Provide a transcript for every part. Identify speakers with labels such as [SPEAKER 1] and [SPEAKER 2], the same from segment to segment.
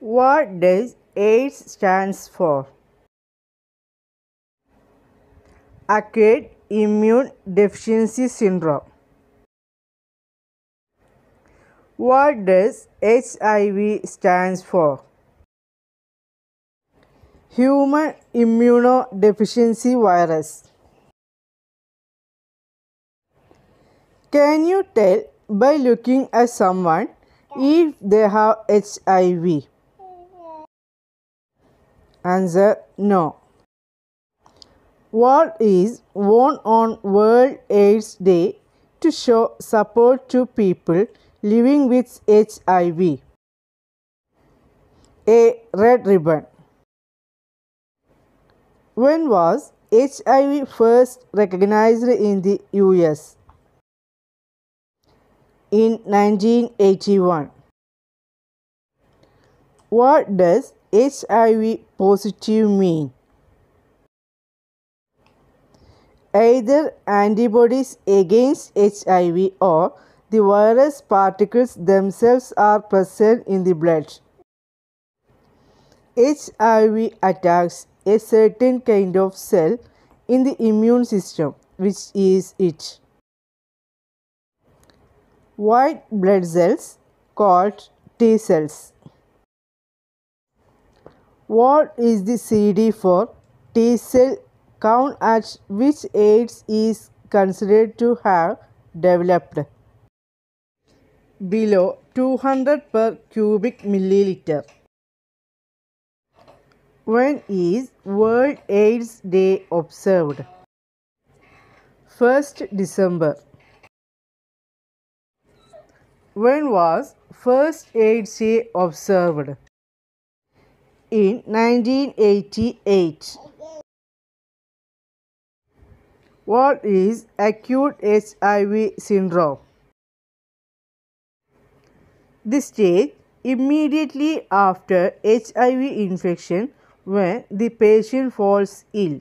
[SPEAKER 1] What does AIDS stands for? Acquired Immune Deficiency Syndrome. What does HIV stands for? Human Immunodeficiency Virus. Can you tell by looking at someone if they have HIV? Answer no. What is worn on World AIDS Day to show support to people living with HIV? A red ribbon. When was HIV first recognized in the US? In 1981. What does HIV positive mean? Either antibodies against HIV or the virus particles themselves are present in the blood. HIV attacks a certain kind of cell in the immune system, which is it. White blood cells called T cells. What is the CD4 T cell count at which AIDS is considered to have developed? Below 200 per cubic milliliter. When is World AIDS Day observed? 1st December. When was first AIDS Day observed? In 1988. What is acute HIV syndrome? The stage immediately after HIV infection when the patient falls ill.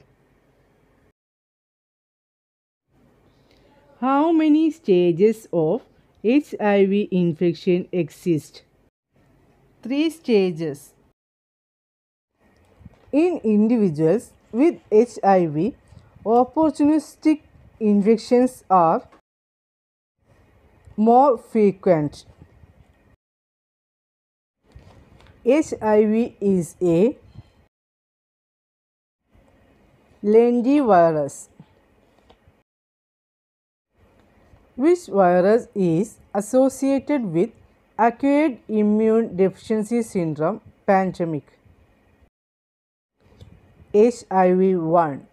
[SPEAKER 1] How many stages of HIV infection exist? Three stages. In individuals with HIV, opportunistic infections are more frequent. HIV is a lentivirus. Which virus is associated with acquired immune deficiency syndrome pandemic? HIV 1